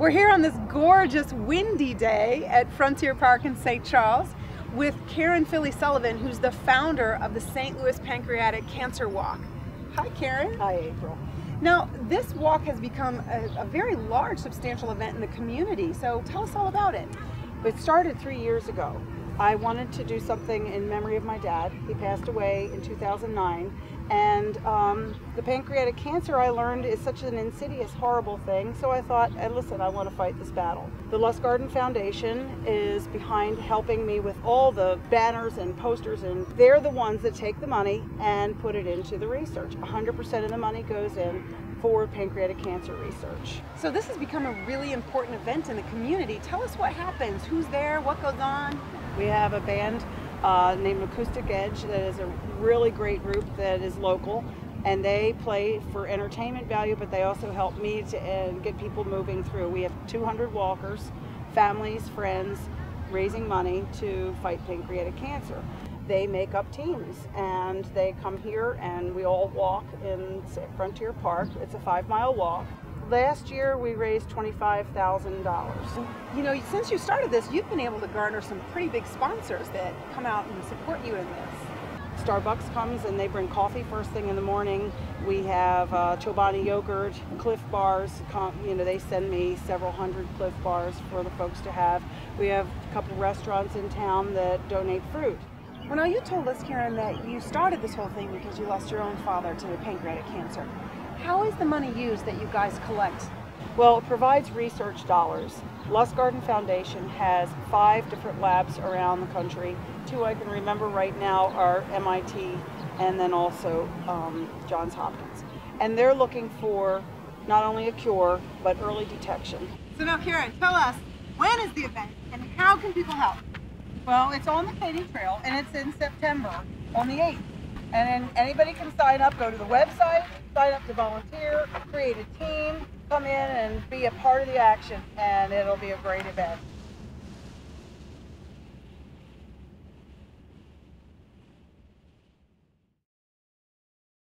We're here on this gorgeous windy day at Frontier Park in St. Charles with Karen Fili Sullivan, who's the founder of the St. Louis Pancreatic Cancer Walk. Hi, Karen. Hi, Aprille. Now, this walk has become a, a, very large, substantial event in the community, so tell us all about it. It started three years ago. I wanted to do something in memory of my dad. He passed away in 2009. And um, the pancreatic cancer I learned is such an insidious, horrible thing. So I thought, hey, listen, I want to fight this battle. The Lustgarten Foundation is behind helping me with all the banners and posters, and they're the ones that take the money and put it into the research. 100% of the money goes in for pancreatic cancer research. So this has become a really important event in the community. Tell us what happens, who's there, what goes on? We have a band uh, named Acoustic Edge that is a really great group that is local and they play for entertainment value but they also help me to uh, get people moving through. We have 200 walkers, families, friends raising money to fight pancreatic cancer. They make up teams and they come here and we all walk in Frontier Park. It's a five mile walk last year we raised $25,000. You know, since you started this, you've been able to garner some pretty big sponsors that come out and support you in this. Starbucks comes and they bring coffee first thing in the morning. We have uh, Chobani yogurt, Clif bars. You know, they send me several hundred Clif bars for the folks to have. We have a couple restaurants in town that donate fruit. Well, now you told us, Karen, that you started this whole thing because you lost your own father to pancreatic cancer. How is the money used that you guys collect? Well, it provides research dollars. Lustgarten Foundation has five different labs around the country. Two I can remember right now are MIT and then also um, Johns Hopkins. And they're looking for not only a cure, but early detection. So now Karen, tell us, when is the event and how can people help? Well, it's on the Katy Trail and it's in September on the 8th. And then anybody can sign up, go to the website, sign up to volunteer, create a team, come in and be a part of the action, and it'll be a great event.